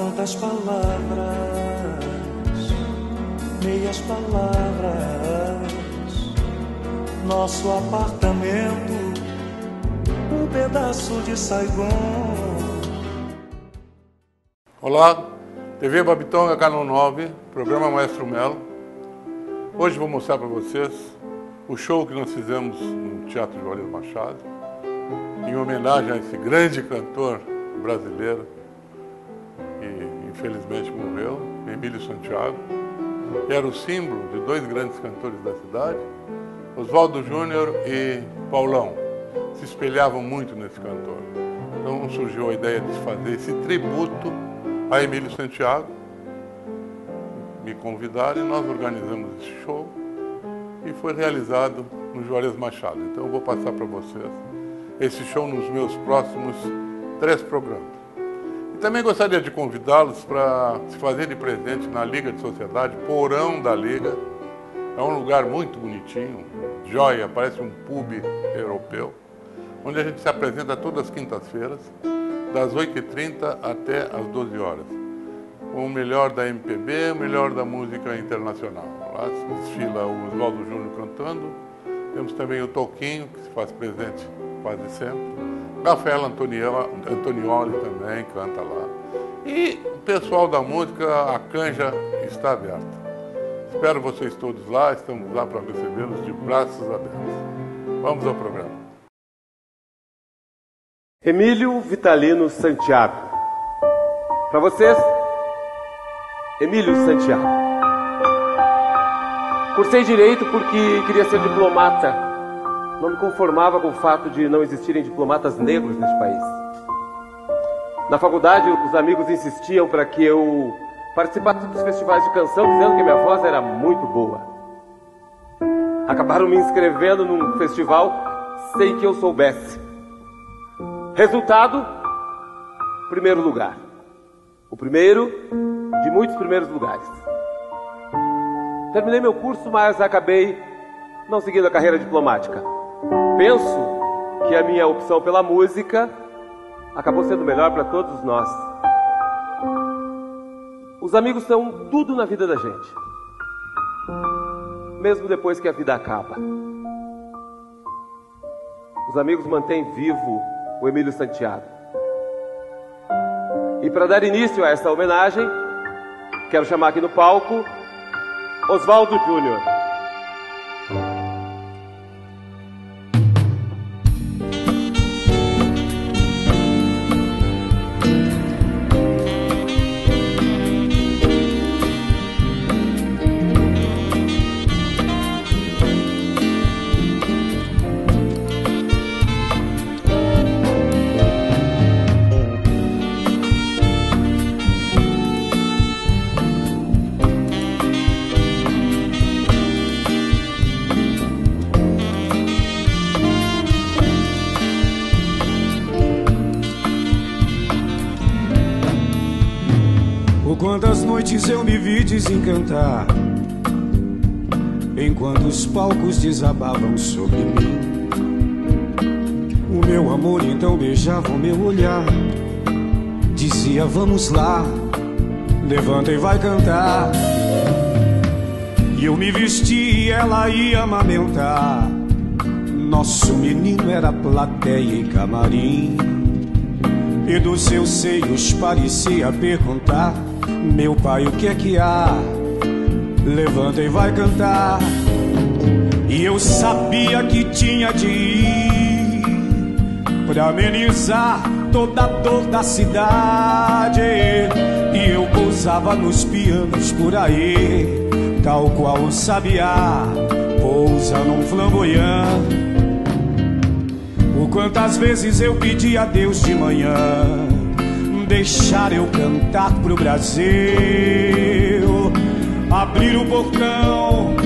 tantas palavras, meias palavras. Nosso apartamento, um pedaço de Saigon. Olá, TV Babitonga, canal 9, programa Maestro Melo. Hoje vou mostrar para vocês o show que nós fizemos no Teatro Juarez Machado, em homenagem a esse grande cantor brasileiro infelizmente morreu, Emílio Santiago, que era o símbolo de dois grandes cantores da cidade, Oswaldo Júnior e Paulão. Se espelhavam muito nesse cantor. Então surgiu a ideia de fazer esse tributo a Emílio Santiago. Me convidaram e nós organizamos esse show e foi realizado no Juarez Machado. Então eu vou passar para vocês esse show nos meus próximos três programas. Também gostaria de convidá-los para se fazer de presente na Liga de Sociedade, Porão da Liga. É um lugar muito bonitinho, joia, parece um pub europeu, onde a gente se apresenta todas as quintas-feiras, das 8h30 até as 12 horas. Com o melhor da MPB, o melhor da música internacional. Lá se desfila o Oswaldo Júnior cantando, temos também o Toquinho, que se faz presente quase sempre. Rafael Antonioli também canta lá. E o pessoal da música, a canja está aberta. Espero vocês todos lá, estamos lá para recebê-los de braços abertos. Vamos ao programa. Emílio Vitalino Santiago. Para vocês, Emílio Santiago. Cursei direito porque queria ser diplomata não me conformava com o fato de não existirem diplomatas negros neste país. Na faculdade, os amigos insistiam para que eu participasse dos festivais de canção, dizendo que minha voz era muito boa. Acabaram me inscrevendo num festival sem que eu soubesse. Resultado: primeiro lugar. O primeiro de muitos primeiros lugares. Terminei meu curso, mas acabei não seguindo a carreira diplomática. Penso que a minha opção pela música acabou sendo melhor para todos nós. Os amigos são tudo na vida da gente, mesmo depois que a vida acaba. Os amigos mantêm vivo o Emílio Santiago. E para dar início a essa homenagem, quero chamar aqui no palco Oswaldo Júnior. Noites eu me vi desencantar Enquanto os palcos desabavam sobre mim. O meu amor então beijava o meu olhar Dizia vamos lá Levanta e vai cantar. E eu me vesti e ela ia amamentar. Nosso menino era plateia e camarim E dos seus seios parecia perguntar meu pai, o que é que há? Levanta e vai cantar. E eu sabia que tinha de ir pra amenizar toda a dor da cidade. E eu pousava nos pianos por aí, tal qual o sabiá pousa num flamboyant. O quantas vezes eu pedi a Deus de manhã deixar eu cantar pro Brasil. Abrir o portão,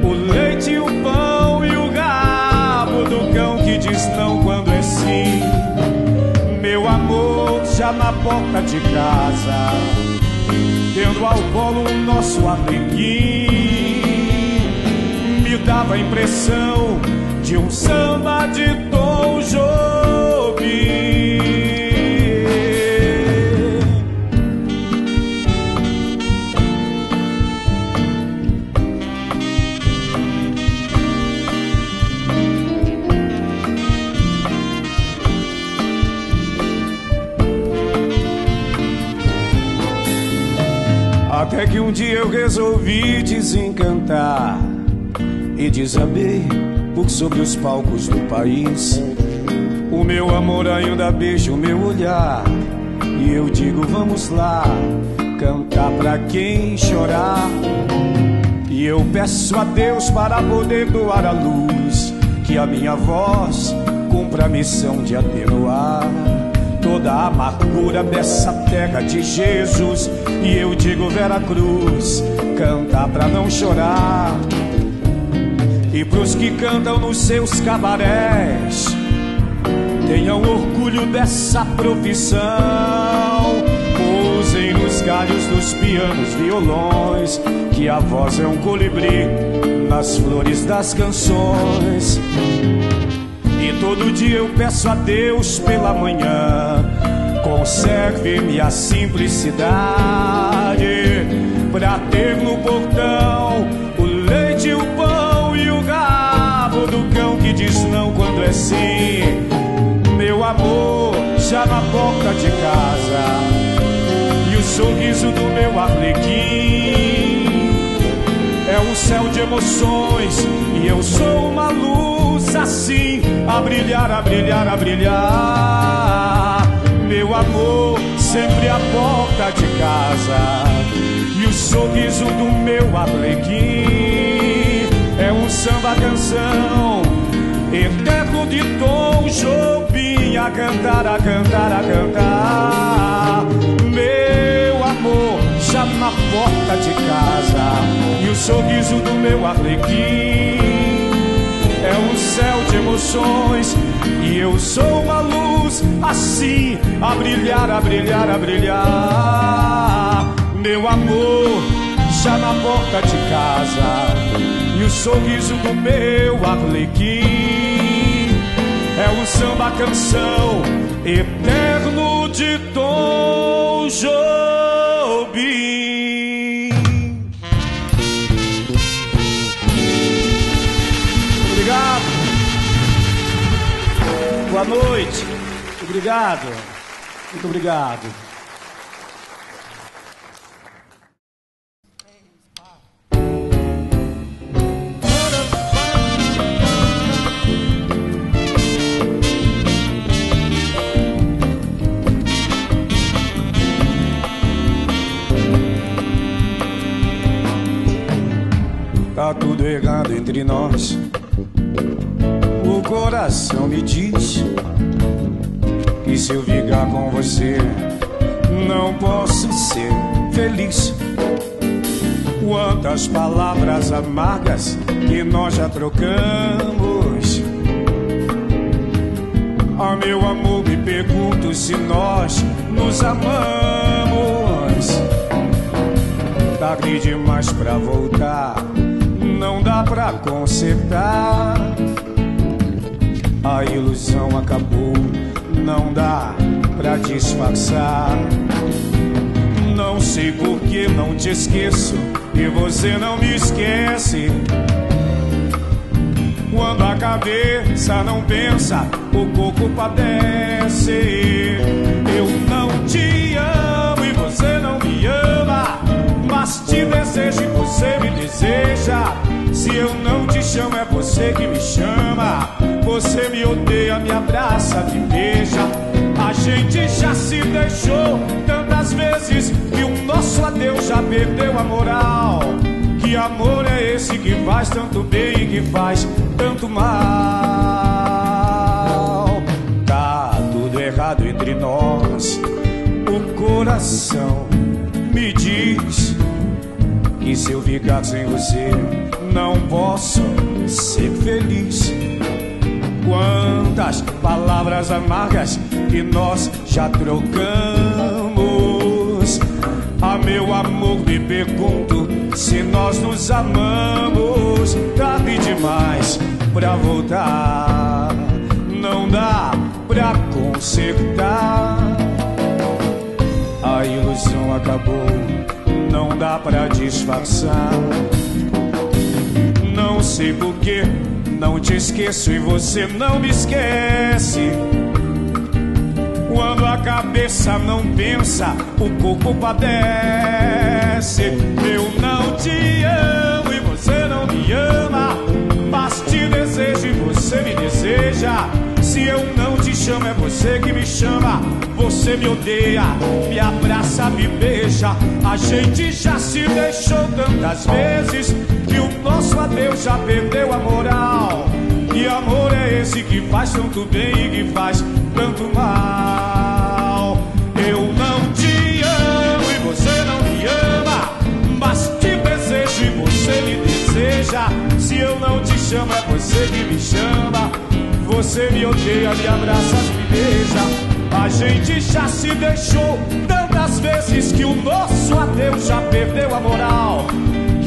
o leite, o pão e o rabo do cão que diz não quando é sim. Meu amor já na porta de casa, tendo ao colo o nosso arlequim, me dava a impressão de um samba de Tom Jobim. Um dia eu resolvi desencantar e desabei por sobre os palcos do país. O meu amor ainda beija o meu olhar e eu digo vamos lá cantar pra quem chorar. E eu peço a Deus para poder doar a luz que a minha voz cumpra a missão de atenuar toda a amargura dessa terra de Jesus. E eu digo, Vera Cruz, canta pra não chorar. E pros que cantam nos seus cabarés, tenham orgulho dessa profissão. Usem nos galhos dos pianos, violões, que a voz é um colibri nas flores das canções. Todo dia eu peço a Deus pela manhã, conserve-me a simplicidade, pra ter no portão o leite, o pão e o rabo do cão que diz não quando é sim. Meu amor já na porta de casa, e o sorriso do meu arlequim. É um céu de emoções, e eu sou uma luz assim a brilhar, a brilhar, a brilhar. Meu amor, sempre a porta de casa e o sorriso do meu arlequim é um samba canção eterno de Tom Jobim a cantar, a cantar, a cantar. Meu amor, já na porta de casa e o sorriso do meu arlequim céu de emoções e eu sou uma luz assim a brilhar, a brilhar, a brilhar. Meu amor, já na porta de casa e o sorriso do meu arlequim é um samba canção eterno de Tom Jobim. Boa noite. Obrigado. Muito obrigado. Tá tudo errado entre nós coração me diz que se eu ficar com você não posso ser feliz. Quantas palavras amargas que nós já trocamos. Ah, meu amor, me pergunto se nós nos amamos. Tarde demais pra voltar, não dá pra consertar. A ilusão acabou, não dá pra disfarçar. Não sei por que não te esqueço e você não me esquece. Quando a cabeça não pensa, o corpo padece. Eu não te amo e você não me ama, mas te desejo e você me deseja. Se eu não te chamo, é você que me chama. Você me odeia, me abraça, me beija. A gente já se deixou tantas vezes que o nosso adeus já perdeu a moral. Que amor é esse que faz tanto bem e que faz tanto mal? Tá tudo errado entre nós. O coração me diz que se eu ficar sem você não posso ser feliz. Quantas palavras amargas que nós já trocamos. A meu amor, me pergunto se nós nos amamos. Tarde demais pra voltar, não dá pra consertar. A ilusão acabou, não dá pra disfarçar. Não sei porquê não te esqueço e você não me esquece. Quando a cabeça não pensa, o corpo padece. Eu não te amo e você não me ama, mas te desejo e você me deseja. Se eu não te chamo, é você que me chama. Você me odeia, me abraça, me beija. A gente já se deixou tantas vezes que o nosso adeus já perdeu a moral. Que amor é esse que faz tanto bem e que faz tanto mal? Eu não te amo e você não me ama, mas te desejo e você me deseja. Se eu não te chamo, é você que me chama. Você me odeia, me abraça, me beija. A gente já se deixou tantas vezes que o nosso adeus já perdeu a moral.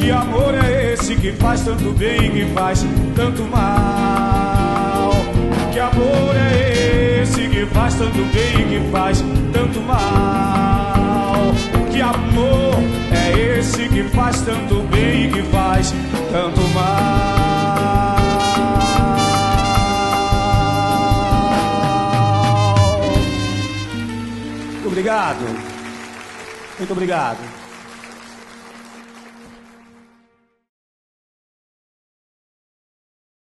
Que amor é esse que faz tanto bem e que faz tanto mal? Que amor é esse que faz tanto bem e que faz tanto mal? Que amor é esse que faz tanto bem e que faz tanto mal? Obrigado. Muito obrigado.